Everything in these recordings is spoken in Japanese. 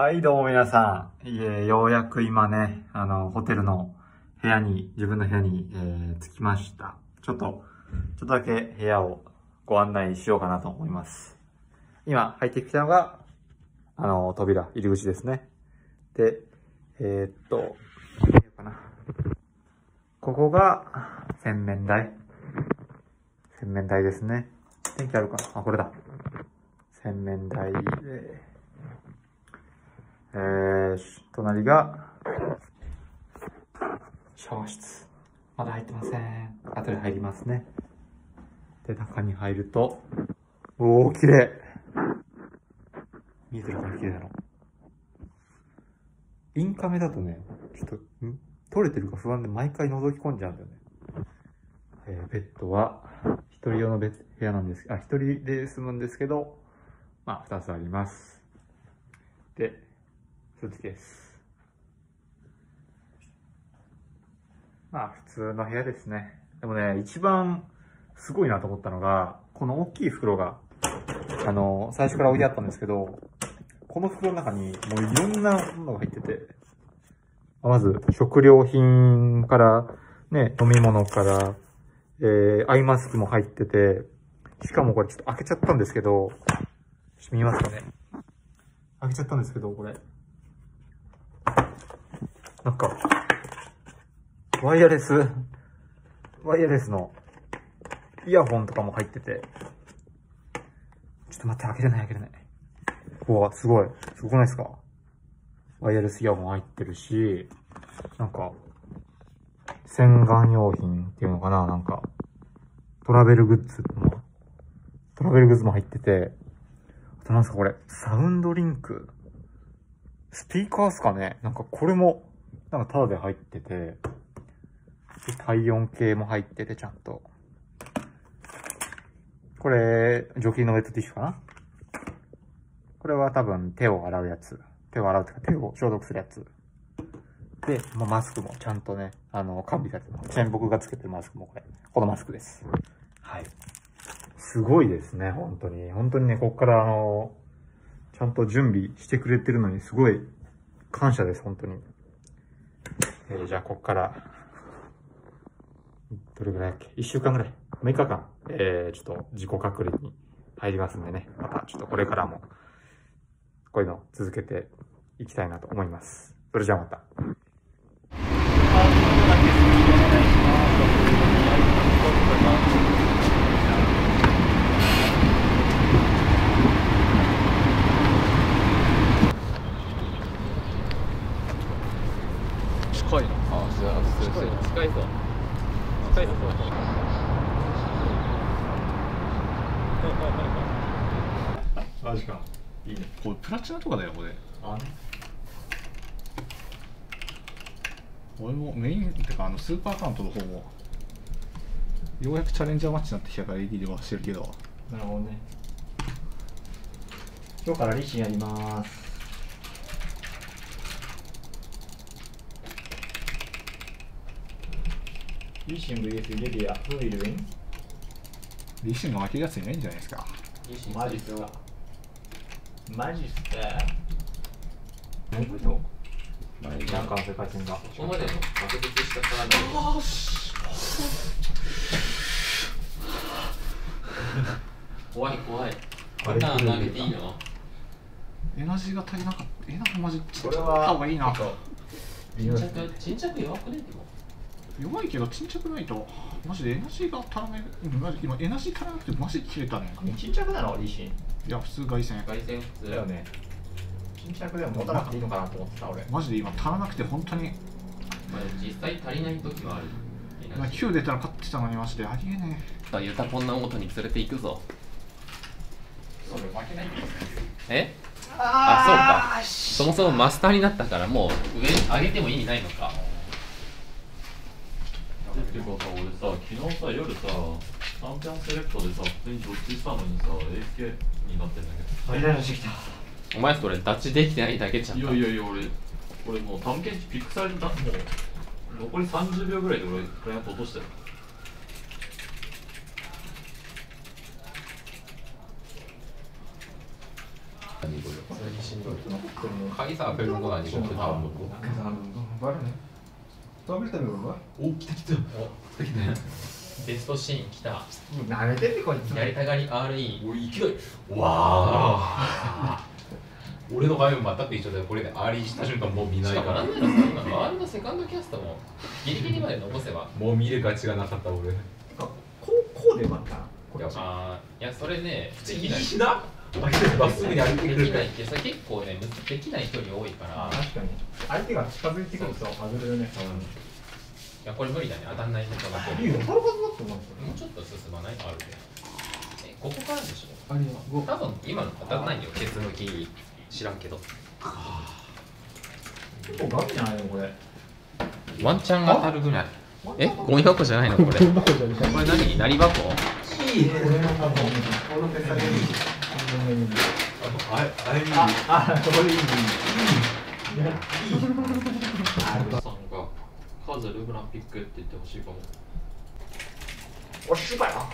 はい、どうも皆さん。いえ、ようやく今ね、あの、ホテルの部屋に、自分の部屋に、えー、着きました。ちょっと、ちょっとだけ部屋をご案内しようかなと思います。今、入ってきたのが、あの、扉、入り口ですね。で、えー、っと、かな。ここが、洗面台。洗面台ですね。電気あるか？なあ、これだ。洗面台で、えー、隣が、シャワー室。まだ入ってません。後で入りますね。で、中に入ると、おー、綺麗見えてるかな綺麗なの。インカメだとね、ちょっと、ん？撮れてるか不安で毎回覗き込んじゃうんだよね。えーベッドは、一人用のベ部屋なんですあ、一人で住むんですけど、まあ、二つあります。で、スーツケース。まあ、普通の部屋ですね。でもね、一番すごいなと思ったのが、この大きい袋が、あの、最初から置いてあったんですけど、この袋の中にもういろんなものが入ってて、まず、食料品から、ね、飲み物から、えー、アイマスクも入ってて、しかもこれちょっと開けちゃったんですけど、ちょっと見ますかね開けちゃったんですけど、これ。なんか、ワイヤレス、ワイヤレスのイヤホンとかも入ってて、ちょっと待って、開けれない開けれない。うわ、すごい。すごくないですか？ワイヤレスイヤホン入ってるし、なんか、洗顔用品っていうのかな？なんか、トラベルグッズも、トラベルグッズも入ってて、あとなんですかこれ、サウンドリンク？スピーカーっすかね？なんかこれも、なんかタダで入ってて、体温計も入っててちゃんと。これ、除菌のウェットティッシュかな？これは多分手を洗うやつ。手を洗うとか手を消毒するやつ。で、まあ、マスクもちゃんとね、あの、完備されてます。ちなみに僕がつけてるマスクもこれ、このマスクです。はい。すごいですね、本当に。本当にね、こっからあの、ちゃんと準備してくれてるのに、すごい感謝です、本当に。えーじゃあ、こっから、どれぐらいだっけ ?1 週間ぐらい ?6 日間、えー、ちょっと自己隔離に入りますんでね。また、ちょっとこれからも、こういうのを続けていきたいなと思います。それじゃあまた。近いなあ、じゃあ、失礼して。近いぞ近いぞマジか。いいね。チナとかだよこれあ俺もメインってかあのスーパーカウントの方もようやくチャレンジャーマッチになってきたから AD ではしてるけどなるほどね。今日からリシンやります。リシン VS レビア、who will win? リシンが負けるやついないんじゃないですかマジっすかマジっすか何これとなんか世界戦が。ここまでの負けてしたからね。怖い怖い。こんなん投げていいのエナジーが足りなかった。エナジーマジこれはた方がいいな。沈着、沈着弱くねでも。弱いけど沈着ないと。マジでエナジーが足らない。うんマジ今エナジー足らなくてマジで切れたね。沈着なの？リシン。いや普通外線外線普通。だよね。沈着でも持たなくていいのかなと思ってた俺。マジで今足らなくて本当にまあ、実際足りない時はある。まあ9出たら勝ってたのにマジでありえねさあ、ユタポンな元に連れて行くぞ。そう負けないえ？あ、そうか。そもそもマスターになったからもう上上げても意味ないのか。てかさ、俺さ、昨日さ、夜さ、チンピンセレクトでさ、普通にどっちしたのにさ、AK になってんだけど。イライラしてきた。お前それ、ダチできてないだけじゃん。いやいやいや、俺、俺もう、タムケンピックされた、もう、残り30秒ぐらいで俺、クライアント落としたよ。鍵さ、ペルンゴ何語って多分。バレね。食べるためはお、来た来た。来た来た。ベストシーン来た。なめてってこいつ。やりたがり RE。おいきなり。わあ。俺の画面全く一緒でこれで RE した瞬間もう見ないから。なんならそんな周りのセカンドキャストもギリギリまで残せばもう見る価値がなかった俺。いこうこうでよかった？な。やあーいやそれねできない。なまっすぐに歩いてくるできないってそれ結構ねむできない人に多いから。あ確かに。相手が近づいてくると外れるね。いやこれ無理だね。当たんないのかなといいよ。当たるはずだと思うもうちょっと進まないあるでえここからでしょ？あれは多分今の当たらないよ。ケツ抜き知らんけど。結構ガキじゃないのこれ。ワンチャン当たるぐらい。え？ゴミ箱じゃないのこれ？これ何？何箱？いい。これの多分こ。ああれあ、あ、これいい。数ルブランピックって言ってほしいかも。おしばや。は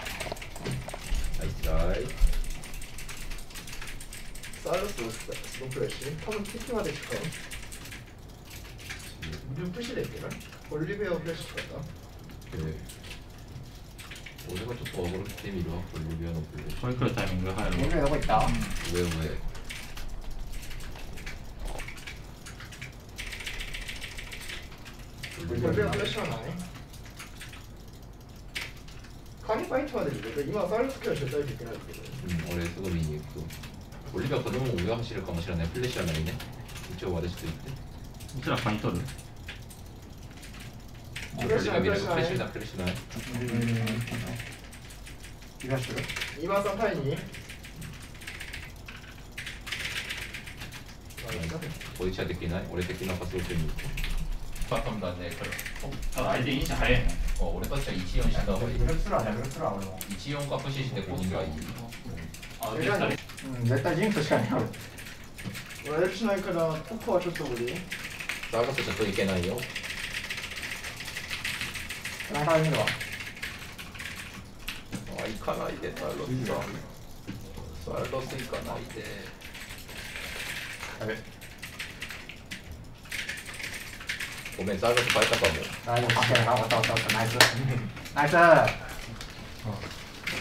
いはい。サールススロープレッシュ多分敵までしか。ループしけな。これリベアフレッシュか俺がちょっと上がってみるわこれ指輪のプレイ。これ来るタイミングが入るリベアどこ行った。上上リベアフレッシュはない。カニパインまでい。る今サルスクラッシュ大いけない。けどうん俺すぐ見に行くオリビア子供も上走るかもしれない。プレッシャーない。ね一応私と言ってうちらカニ取るオリビア見るプレッシャーだプレッシャーない。東今さんタイにポジションできない。俺的な活動してるバトンだねこれただ相手インチ早いね俺たちは14した方がいいルツラーだルツラー俺も14カップ CC で5人がいいあ絶対うん絶対ジンしかない俺レクしないからここはちょっと無理サーガスちょっといけないよ何回見るわあ行かないでサーロスサーロス行かないであれごめんサーロス変えたかも。大丈夫関係ない終わった終わったナイス。ナイス。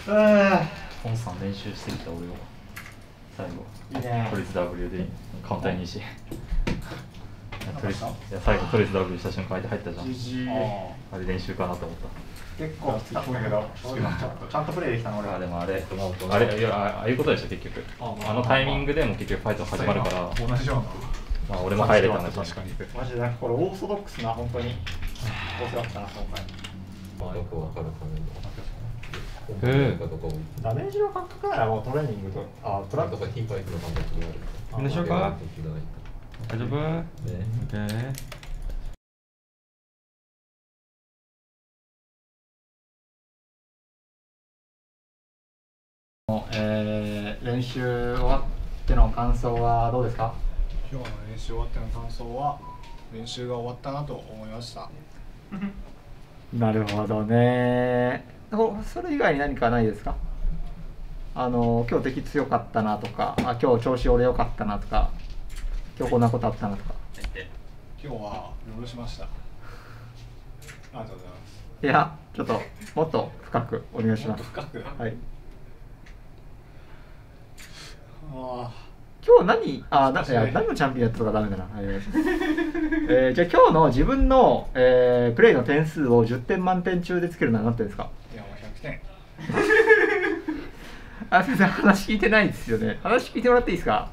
うん。ポンさん練習してきた俺を最後。いいね。トリス W で。カウンターにしトリスいや最後トリス W した瞬間相手入ったじゃん。あれ練習かなと思っ結構使ったけど。ちゃんとプレイできたの俺は。たあでもあれあれいやあああいうことでしょ結局。あのタイミングでも結局ファイト始まるから。同じようなまあ俺も入れたんだし確かに。マジでなんかこれオーソドックスな本当にお世話だったな今回。よくわかるためのへえかとかダメージの感覚ならもうトレーニングとあトラック。とかティーパイプの感覚がある。でしょうかね大丈夫 ?OK えー、練習終わっての感想はどうですか？今日の練習終わっての感想は練習が終わったなと思いました。なるほどね。ほそれ以外に何かないですか？あの今日敵強かったなとかあ今日調子俺良かったなとか今日こんなことあったなとか。今日はいろしました。ありがとうございます。いやちょっともっと深くお願いします。深く？はい。あ今日何？あないや何のチャンピオンやったとかダメだな、えーえーじゃあ今日の自分の、えープレイの点数を10点満点中でつけるのは何点ですか？いやもう100点。あすいません。話聞いてないですよね。話聞いてもらっていいですか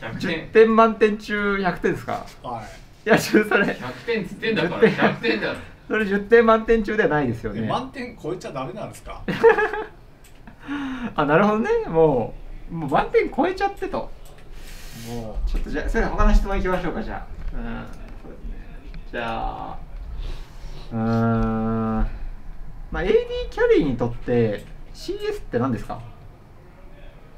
？100 10点点満点中100点ですか？はい。いやそれ。100点つってんだから。10点。100点だろ。それ10点満点中ではないですよい、ね満点超えちゃダメなんですか？あなるほどね。もうもう満点超えちゃってともちょっとじゃあそれ他の質問いきましょうかじゃあ。うんそうですね。じゃあうーん。まあ AD キャリーにとって CS って何ですか？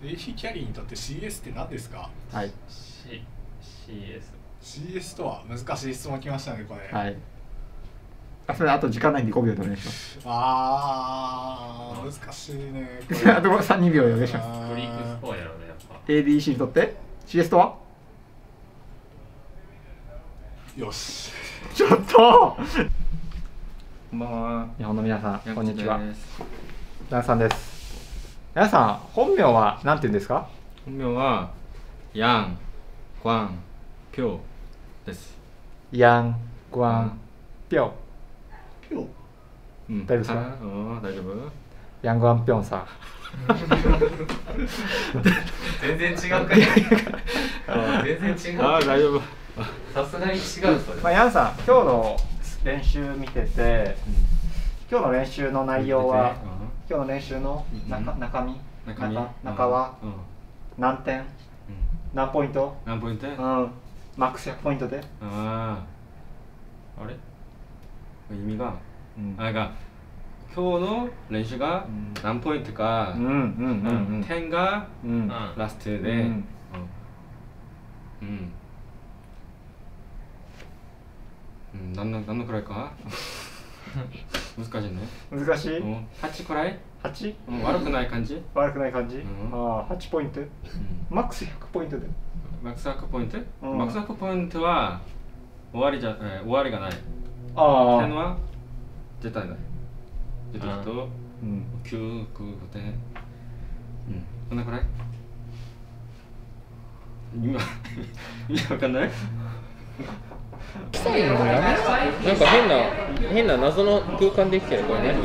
う AC キャリーにとって CS って何ですか？はい。C CS CS とは難しい質問来ましたねこれ、はい。あそれあと時間ないんで5秒でお願いします。あー難しいねこ あと3 2秒でお願いします。フリークスコアやろうねやっぱ。ADC にとって？CS とは？よし。ちょっと！こんばんは。日本の皆さんこんにちは。皆さんです。皆さん本名は何て言うんですか？本名はヤン・グァン・ピョウです。ヤン・グァン・ピョウ。ピョウ、うん、大丈夫ですか？大丈夫？ヤン・グァン・ピョンさん。全然違うかい全然違うああ、大丈夫。さすがに違うそれまあ、ヤンさん今日の練習見てて今日の練習の内容は今日の練習の中うん。中身？中身？中中は？うん。うん。何点何ポイント？何ポイント？うん。マックス100ポイントで。ああ。あれ？意味が、うん。あが、今日の練習がうん。何ポイントか、うんうんうんうん。点がラストで、うん。うん。何の何のくらいか？難しいね、難しい？うん、8くらい、8? うん、悪くない感じ、悪くない感じ、ん。ああ8ポイント？うん、マックス100ポイントで。マックス100ポイント、うん。マックス100ポイントは終わりじゃ、えー終わりがない。あ点は絶対ない絶対とうん。9、9点うん。こんなくらい？今 意味わかんない？なんか変な変な謎の空間できてるこれ何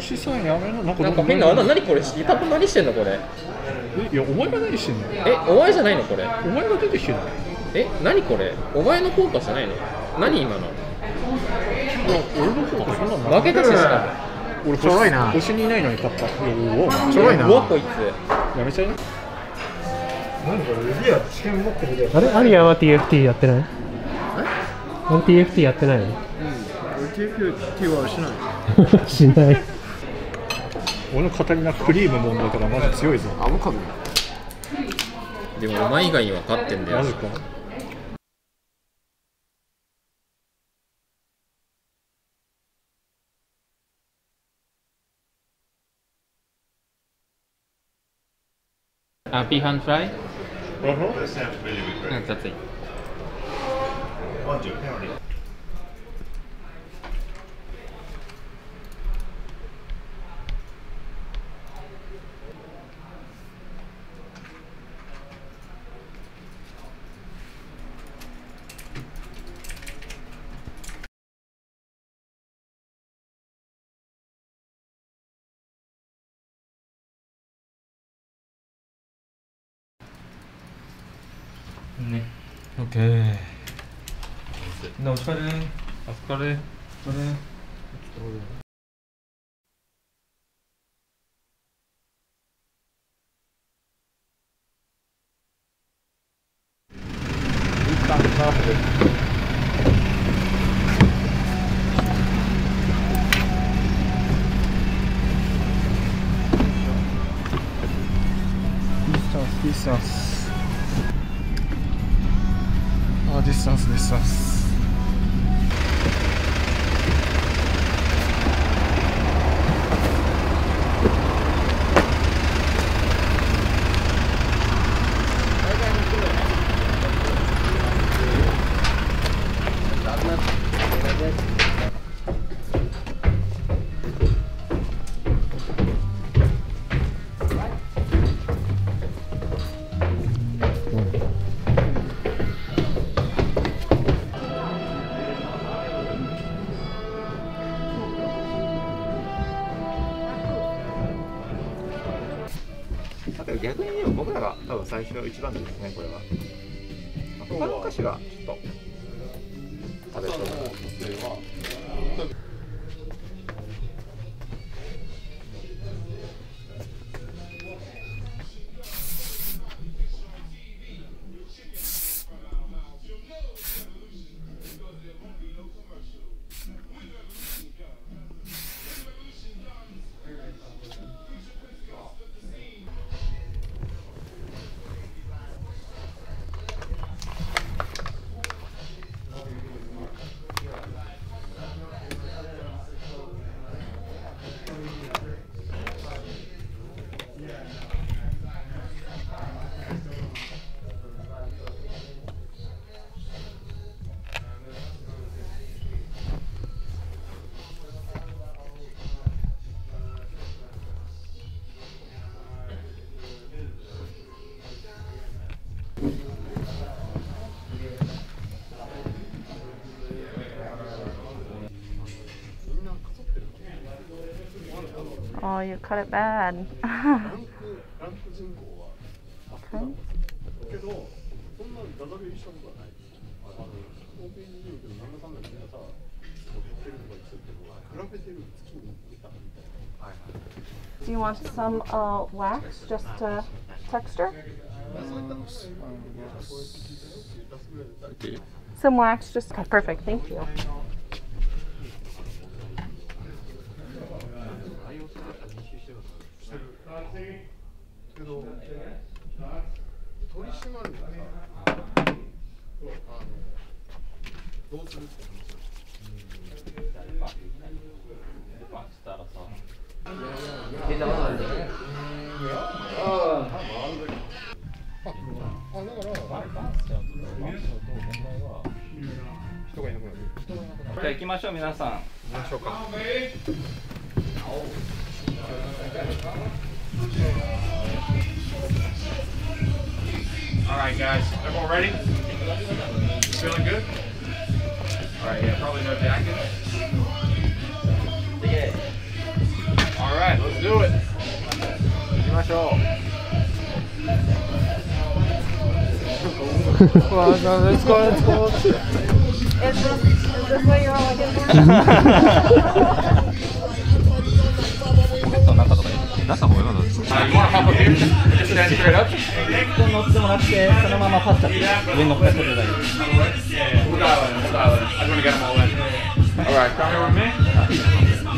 星さんやめな。なんかなんか変なな何これ？多分何してんのこれ？えいやお前が何してんの？えお前じゃないのこれ？お前が出てきてないえ何これ？お前の効果じゃないの？何今の？負けたししか俺ちょろいな。星にいないのに勝った。ちょろいな。もうわこいつやめちゃいな何これ指は試験持ってるであれアリアは TFT やってないあれ TFT やってないの TFT はしないしない俺のカタリナクリームもんだからマジ強いぞアボカドでもお前以外には勝ってんだよマジかあピーハンフライうん雑いねオッケーみんなお疲れお疲れお疲れディ最初一番ですねこれは。Oh, you cut it bad. Do you want some uh, wax, just to texture? Some wax, just perfect, thank you. けど取り締まるがさあのどうするってあだから人がいなくなるじゃあ行きましょう皆さん。行きましょうか All right, guys. Everyone ready? Feeling good? All right, yeah, probably no jackets. Yeah. All right, let's do it. Give my all. well, no, let's go, let's go. Is this, is this what you're all looking? 出した方がよかったです Uh, up here? Stand straight up. 乗ってもらってそのままパッチャって上に乗っかってください We'll dial in. We'll dial in. I just want to get them all in. All right, come here with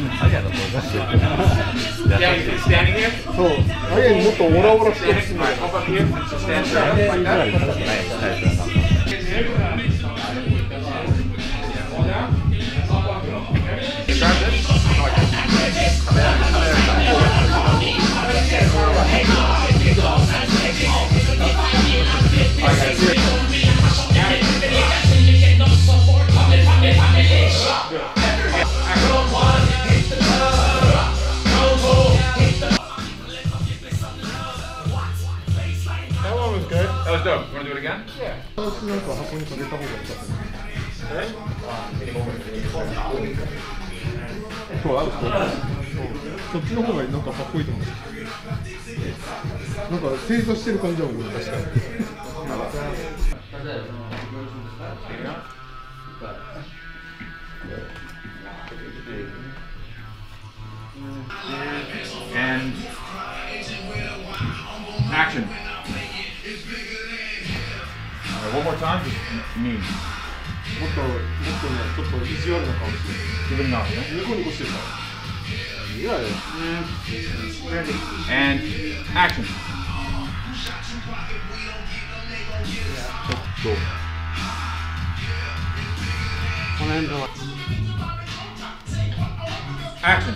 そう、あるそっちの方がなんかかっこいいと思う。なんか正座してる感じは思う。確かに。And action. All right, one more time. Just me. もっと、もっとね、ちょっと意地悪な顔して。自分がね。ニコニコしてるから。いやいや。And action. ちょっと。この辺の。Action.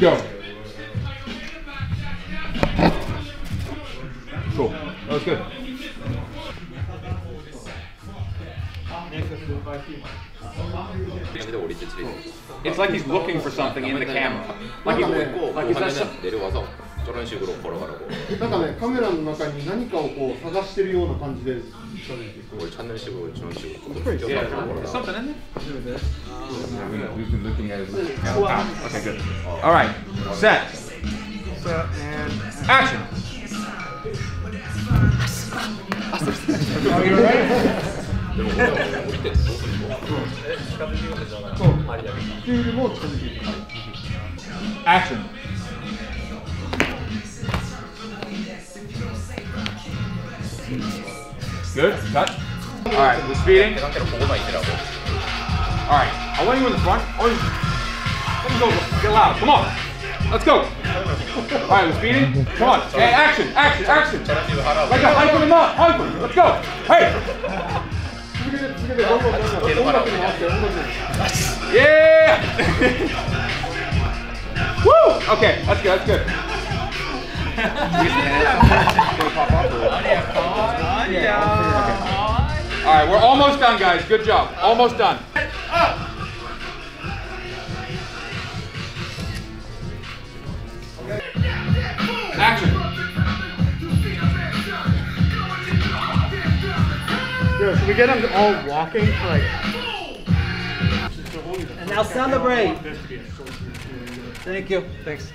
Go. Cool. That was good. It's like he's looking for something in the camera. Like, he, like he's not some, 出る技を저런 식으로 걸어가라고 なんかね、カメラの中に何かをこう探してるような感じで喋っていく。 뭘 찾는 식으로 저런 식으로 Yeah, there's something in there. We've been looking at it. Okay, good. All right, set. and action. Are you ready? でも俺は降りてどうするのっていうよりも近づいていく。Action. Good. Cut. All right, we're speeding. 関係のここがいてら All right, I want you in the front. I want you... Let me go. Get loud. Come on. Let's go. All right, we're speeding. Come on. Hey, action, action, action. Like a hype him up. Hype him. Let's go. Hey. Yeah. Woo. Okay, that's good. That's good. All right, we're almost done, guys. Good job. Almost done. Action. Yes, we get them all walking like. And now celebrate. Thank you. Thanks.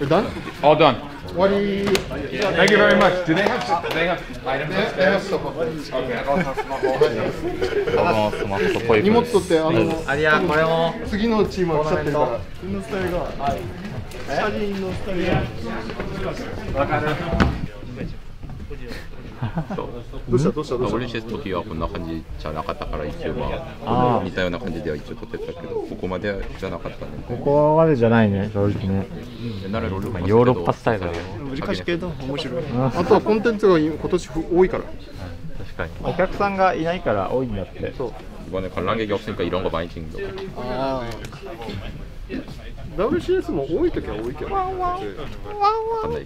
We're done. All done. What do you? Thank you very much. Do they have do they have items They upstairs? have stuff up there. Okay, I don't have. 僕のスマホとトイプ荷物取ってあのアリア、これも。次のチームは来ちゃってるから。君のスタイルが。車輪のスタイルが。どうしたどうしたどうした？オリシェス時はこんな感じじゃなかったから一応まあ似たような感じでは一応撮ってたけどここまでじゃなかったね。ここまでじゃないね正直ね。なるほどヨーロッパスタイルだよ。難しいけど面白いあとはコンテンツが今年多いから。確かに。お客さんがいないから多いんだって。そう。이ね観覧람객이없か니까 이런 거 많이 찍는 거. 아. WCS も多い時は多いけど。わんわん。わわ。わわ。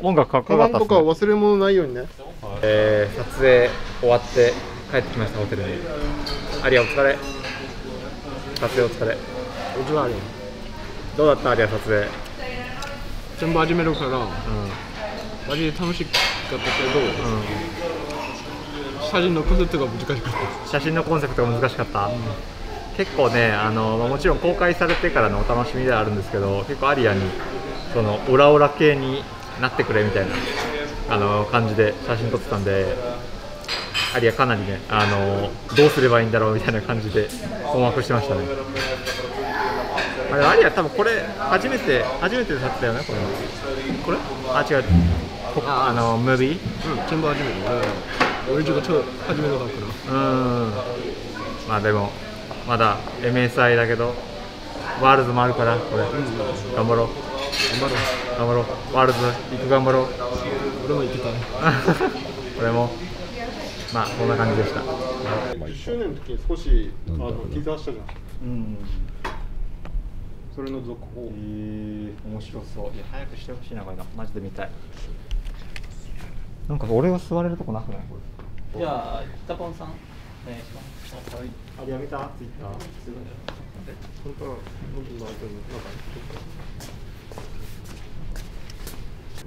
音楽かっこカよかったっすねバンとか忘れ物ないようにね。えー、撮影終わって帰ってきましたホテルにアリアお疲れ撮影お疲れおじわり。どうだった？アリア撮影全部始めるから。マジで楽しかったけど、写真のコンセプトが難しかった。写真のコンセプトが難しかった、結構ねあの、まあもちろん公開されてからのお楽しみではあるんですけど結構アリアにそのオラオラ系になってくれみたいなあの感じで写真撮ってたんでアリアかなりねあのどうすればいいんだろうみたいな感じで困惑してましたね。あれアリア多分これ初めて初めてで撮ったよねこれ。これ？あ違う。こあのムービーうん、全部初めて。俺自己超初めてだから。うん。まあでもまだ MSI だけどワールズもあるからこれ。頑張ろう頑張ろう。頑張ろう。ワールズ行く頑張ろう。俺も行きたい。俺も。まあこんな感じでした。1周年の時に少しあのティザーしたじゃん。うん。それの続報。えー、面白そう。いや早くしてほしいなこれなマジで見たい。なんか俺が座れるとこなくない？これじゃあ、タポンさん、お願いします。はい。あれやめた？ツイッター。本当は本当はなんか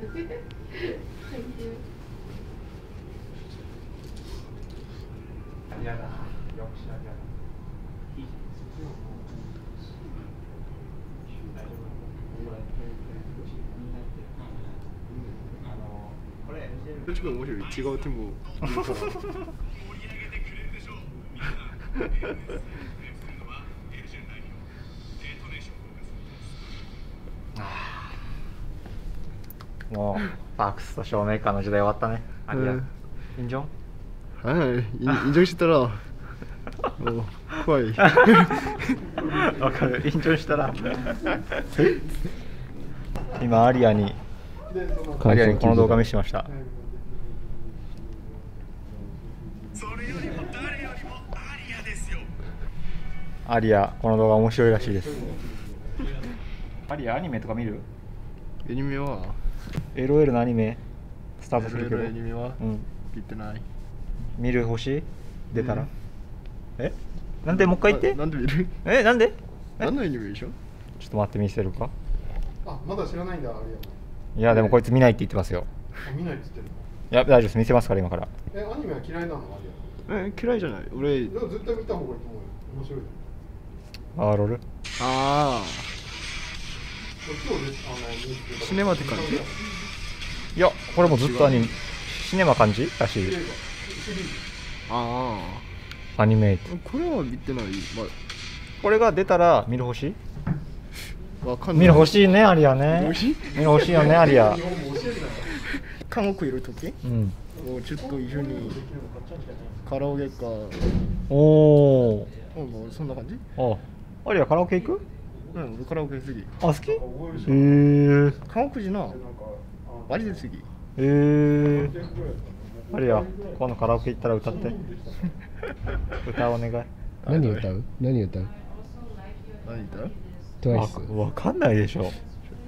嫌だよくしなきゃどっちか面白い違うティムを見るからもうパークスと照明館の時代終わったね。アリア、うん。インジョンはい。い異常したら。もう怖い。わかる。インジョンしたら。今アリアにアリアにこの動画見せました。アリアこの動画面白いらしいです。アリアアニメとか見る？アニメは LOL のアニメスタートするけど。LOL アニメは？うん。見てない。見る欲しい出たら、うん。え？なんでもう一回言って？ななんで見る？えなんで？何のアニメでしょ？ちょっと待って見せるか？あまだ知らないんだあれいやでもこいつ見ないって言ってますよ。見ないっつってんの？いや大丈夫です。見せますから今から。えアニメは嫌いなの？あれえ嫌いじゃない。俺。でも絶対見た方がいいと思うよ。面白いあーロール？ああシネマって感じ？いやこれもずっとアニメシネマ感じらしい。あアニメイあこれは見てない。まこれが出たら見る欲しいあわかんない。見る欲しいねアリアね。見る欲しいよねアリア。韓国いる時？うん。もうちょっと一緒に。カラオケか。おおそんな感じ？あアリアカラオケ行く？うん俺カラオケ好き。あ好き？へえ韓国人なマジで好き。へえアリア今度カラオケ行ったら歌って。歌お願い。何歌う？何歌う？何言った TWICE わわかんないでしょ。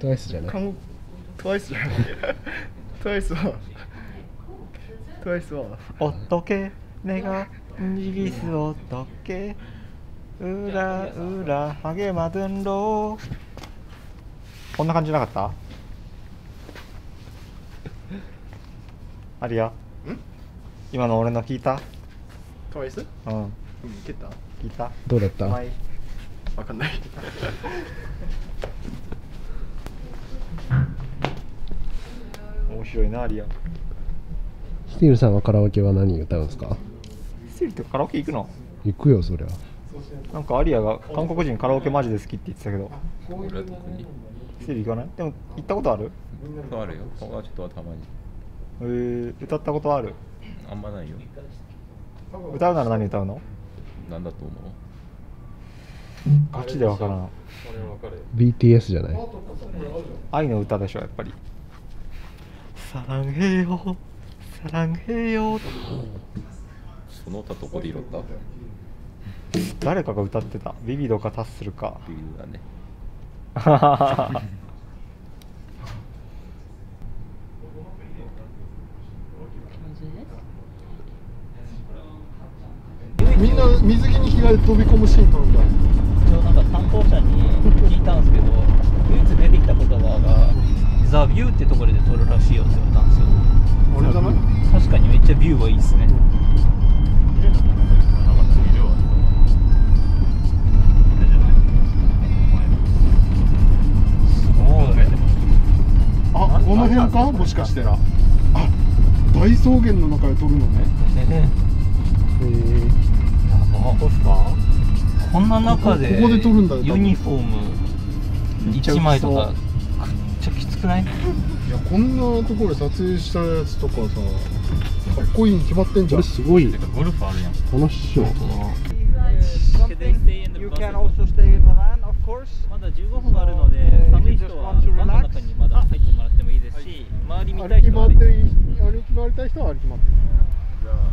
TWICE じゃない？韓国トワイスじゃない。トワイスはトワイスは。おっとけ。ネガイギリスおっとけうらうら励まどん。ろこんな感じなかった？アリア。今の俺の聞いた？トワイス？うん。うん蹴った？聞いた？どうだった？はいわかんない。面白いなアリア。スティールさんはカラオケは何歌うんですか？スティールってカラオケ行くの？行くよそりゃなんかアリアが韓国人カラオケマジで好きって言ってたけど。俺は特に。スティール行かない？でも行ったことある？あるよ。友達とはたまに。えー、歌ったことある？あんまないよ。歌うなら何歌うの？なんだと思う？ガチでわからん。BTS じゃない？愛の歌でしょやっぱり。サランヘヨ。サランヘヨ。その歌どこで拾った？誰かが歌ってた。ビビドかタッスルか。ビビドだね。みんな水着に着替えて飛び込むシーン撮るんだ。一応なんか担当者に聞いたんですけど唯一出てきた言葉が「ザ・ビューってところで撮るらしいよって言われたんですよ。俺じゃない？確かにめっちゃビューはいいっすねあこの辺か？もしかしてあ大草原の中で撮るのね。へえやばっすか？こんな中でここで撮るんだユニフォーム1枚とかめっちゃきつくない？いやこんなところで撮影したやつとかさかっこいいに決まってんじゃん。すごい。ゴルフあるやん。この師匠 You can also stay in the van, of course. まだ15分あるので、寒い人はバンの中に入ってもらってもいいですし、周り見たい歩き人はね回ってる歩き回りたい人は歩き回って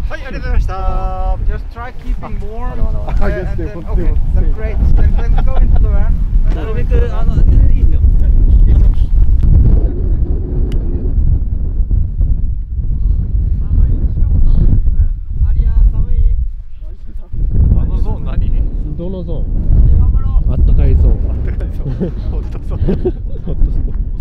はい、ありがとうございました。Just try keeping warm. okay, then great. Then then go into the van. なるべく、あの、いいですよ。あのゾーン何どのゾーンあったかいゾーンあったかいゾーンホットゾーンホットゾーン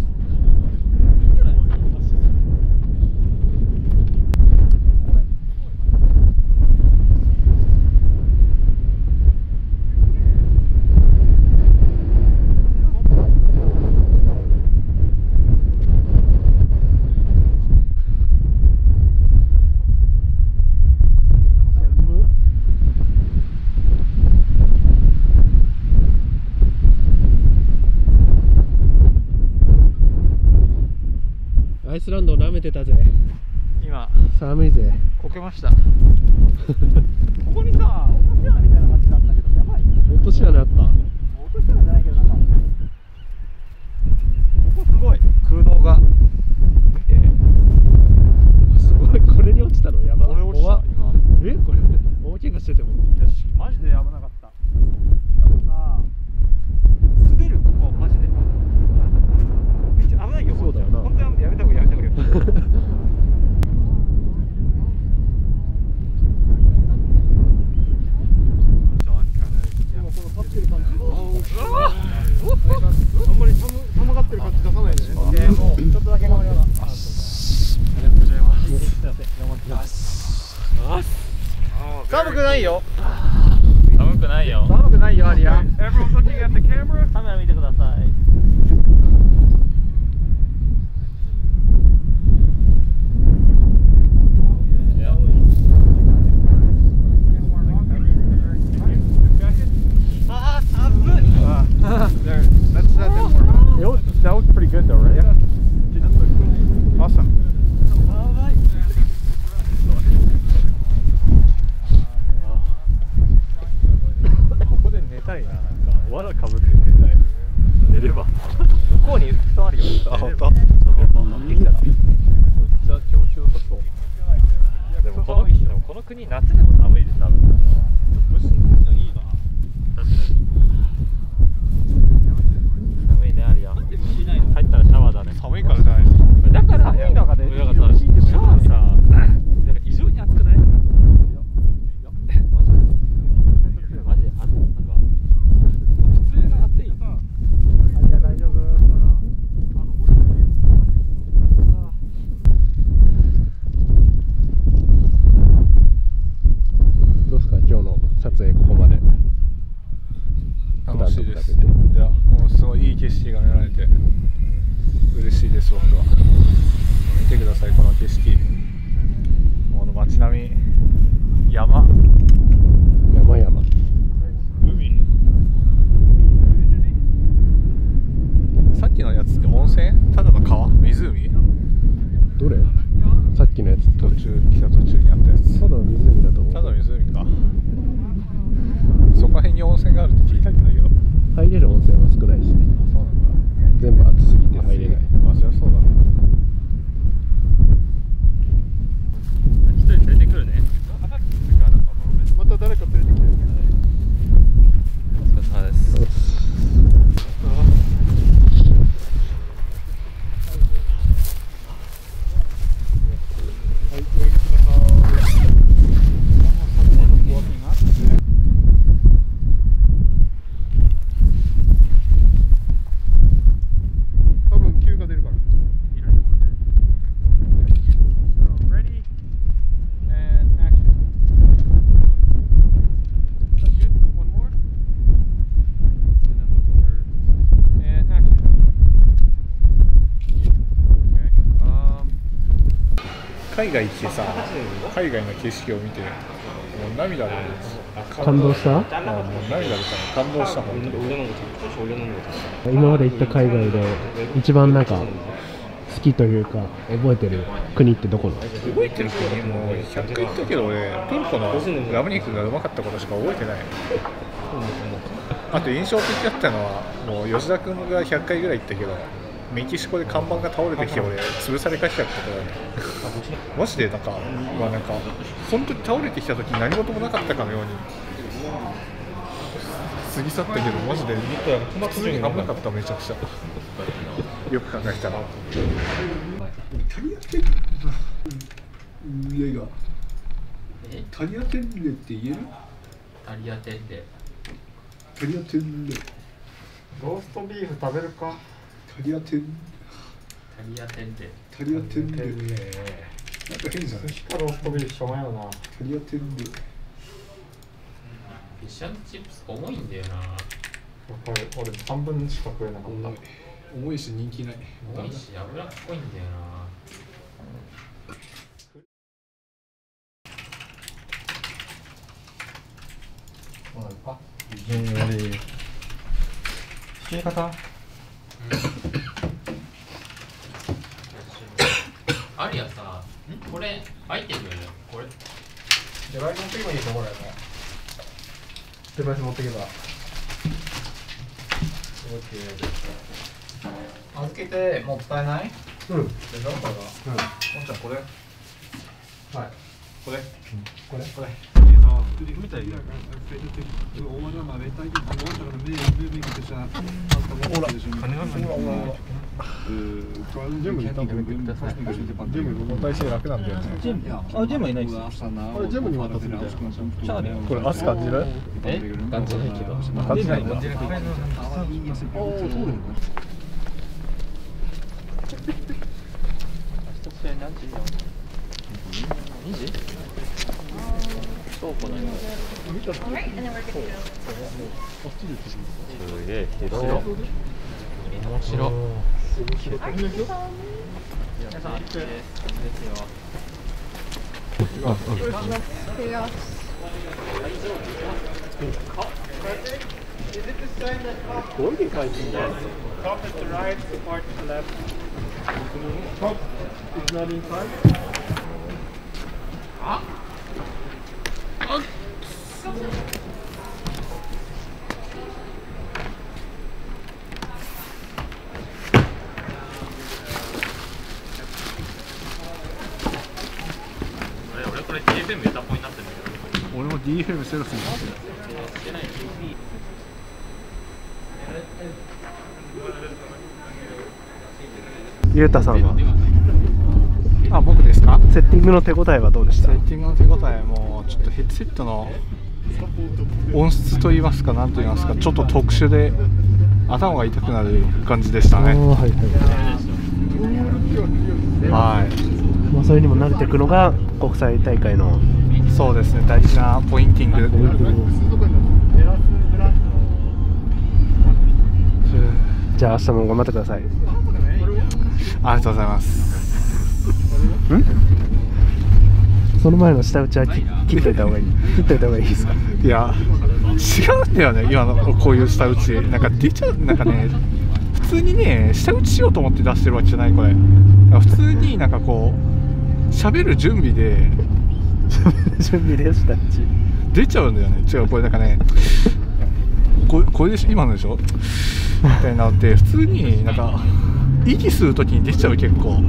アイスランドを舐めてたぜ今寒いぜ。こけました 海外行ってさ海外の景色を見てもう涙で感動した？あもう涙出たの。感動した本当に。今まで行った海外で一番なんか好きというか覚えてる国ってどこなの？覚えてる国もう100回言ったけど俺トルコのラム肉がうまかったことしか覚えてない。あと印象的だったのはもう吉田君が100回ぐらい言ったけどメキシコで看板が倒れてきて俺潰されかけちゃったからマジでなんかまあなんか本当に倒れてきた時何事もなかったかのように過ぎ去ったけどマジで普通に危なかっためちゃくちゃ。よく考えたら。タリアテンレがタリアテンレって言える？タリアテンでタリアテンレローストビーフ食べるか？タリアテン。タリアテンで。タリアテンレなんか変じゃない？寿司かローストビーフ一緒やな。タリアテンレフィッシュチップス重いんだよな。これ俺半分しか食えなかった。重い重いし人気ない。重いし脂っこいんだよな。どうなるか？順より引き方？アリアさこれアイテムこれ。デバイス持ってけばいいところやね。デバイス持ってけば。預けてもったいない？うん。でしょこれが。うん。もんちゃんこれ。はい。これ。これ？これ Hm. 問題性楽なんだよねジェムあジェムはいないです。あれジェムに渡す。みたいなこれ汗感じるえ感じないけど感じないんだああそうだよね試合何時2時そうかなす。げえ広い面白皆さんあっちですですよどういう書いてんだよ Top is the right, support is the left. Top is not inside. 俺 も DFM セロスになってるしてないゆうたさんは？あ僕ですか？セッティングの手応えはどうでした？セッティングの手応えもちょっとヘッドセットの音質といいますか何と言いますかちょっと特殊で頭が痛くなる感じでしたね。はいはいはい。まあそれにも慣れていくのが国際大会のそうですね大事なポインティング。じゃあ明日も頑張ってください。ありがとうございます。その前の下打ちは切切っといた方がいい。切っといた方がいいですか？いや違うんだよね今のこういう下打ち。なんか出ちゃうなんかね普通にね下打ちしようと思って出してるわけじゃないこれ。普通になんかこう喋る準備で 準備で下打ち。出ちゃうんだよね。違うこれなんかねここれでし今のでしょ？みたいなのって普通になんか息吸う時に出ちゃう結構。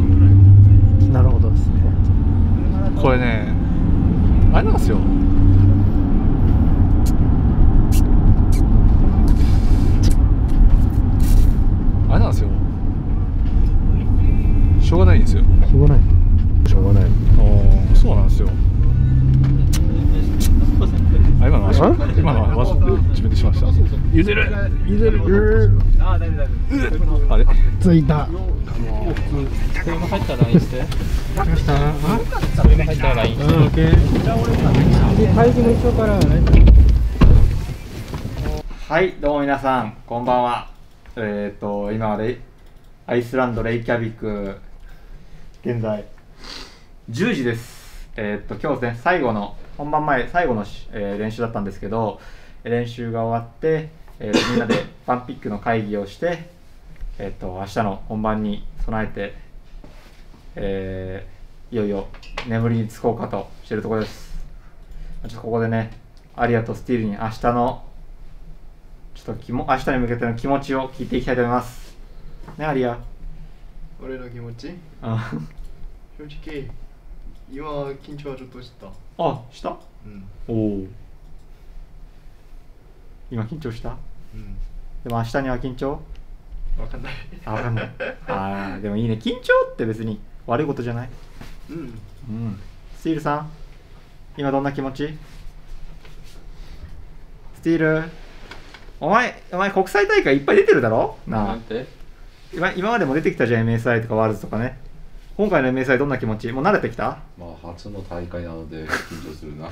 なるほどですね。これねあれなんですよ。あれなんですよ。しょうがないんですよ。しょうがない。しょうがない。おそうなんですよあ今のは今のはわ自分でしました。ゆでる。ゆでる。あ大丈夫あれ？ついた。それも入ったら LINE して。来ました。それも入ったら LINE してオッケー。会議の一緒からはい、どうも皆さん、こんばんは。えっ、と、今はレイアイスランドレイキャビク、現在、10時です。えっ、と、今日ですね、最後の、本番前、最後のし、えー練習だったんですけど、練習が終わって、えーとみんなで パンピックの会議をして、えっ、と、明日の本番に備えて、えーいよいよ眠りにつこうかとしてるところです。ちょっとここでね、アリアとスティールに明日のちょっときも明日に向けての気持ちを聞いていきたいと思います。ね、アリア。俺の気持ち？あ正直今緊張はちょっとした。あ、した？うん。おお。今緊張した？うん。でも明日には緊張？わかんない。あ、わかんない。ああ、でもいいね。緊張って別に悪いことじゃない？うん。うん。スティールさん、今どんな気持ち？スティール、お前、お前国際大会いっぱい出てるだろ？なあ。なんて？今今までも出てきたじゃん MSI とかワールズとかね今回の MSI どんな気持ち？もう慣れてきた？まあ初の大会なので緊張するな。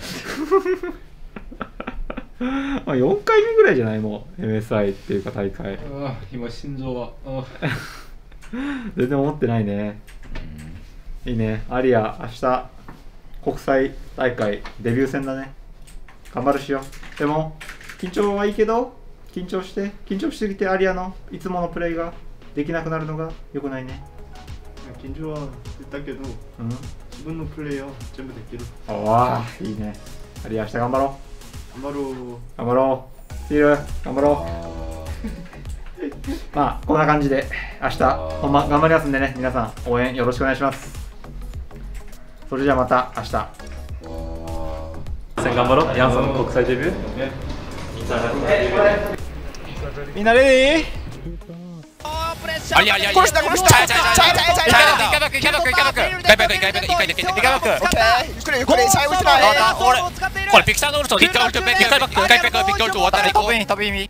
ま あ4回目ぐらいじゃない？もう MSI っていうか大会。ああ今心臓は。あ。全然思ってないね。いいね。アリア明日国際大会デビュー戦だね。頑張るしよう。でも緊張はいいけど緊張して緊張しすぎてアリアのいつものプレイができなくなるのが良くないね緊張は出たけど、うん。自分のプレーは全部できる。おあいいね。アリア明日頑張ろう。頑張ろう。頑張ろう。スティール頑張ろう。まあこんな感じで明日ほんま頑張りますんでね。皆さん応援よろしくお願いします。それじゃあまた明日。戦頑張ろう。ヤンさんの国際デビュー。みんなレディーありありあり殺した殺したチャイチャイチャイチャイチャイイカバックイカバックイカバックイカバックイカバックイカバックイカバックオッケーゆっくりゆっくり最後一枚あこれこれピクサーのウルト一回ウルト一回バック一回バックピックウルト終わったら行こう飛び飛び